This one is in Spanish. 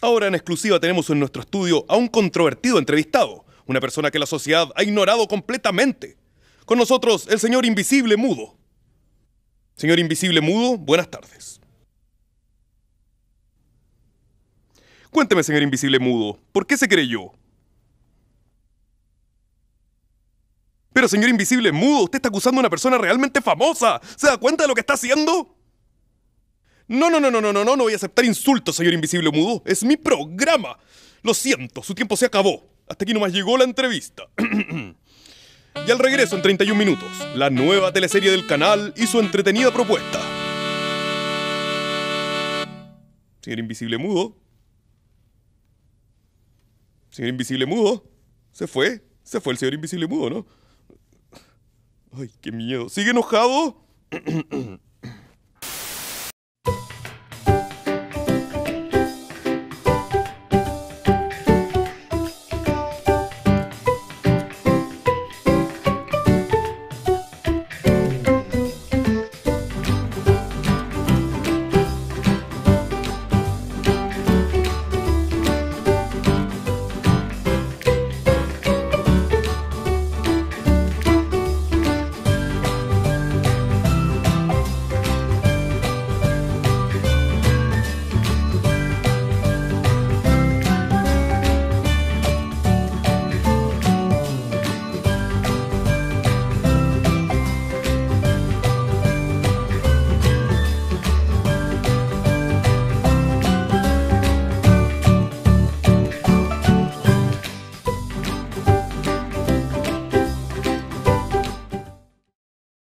Ahora en exclusiva tenemos en nuestro estudio a un controvertido entrevistado, una persona que la sociedad ha ignorado completamente. Con nosotros, el señor Invisible Mudo. Señor Invisible Mudo, buenas tardes. Cuénteme, señor Invisible Mudo, ¿por qué se creyó? Pero, señor Invisible Mudo, usted está acusando a una persona realmente famosa. ¿Se da cuenta de lo que está haciendo? No, no, no, no, no, no, no, no voy a aceptar insultos, señor Invisible Mudo. Es mi programa. Lo siento, su tiempo se acabó. Hasta aquí nomás llegó la entrevista. y al regreso en 31 minutos, la nueva teleserie del canal y su entretenida propuesta. Señor Invisible Mudo. Señor Invisible Mudo. Se fue. Se fue el señor Invisible Mudo, ¿no? Ay, qué miedo. ¿Sigue enojado?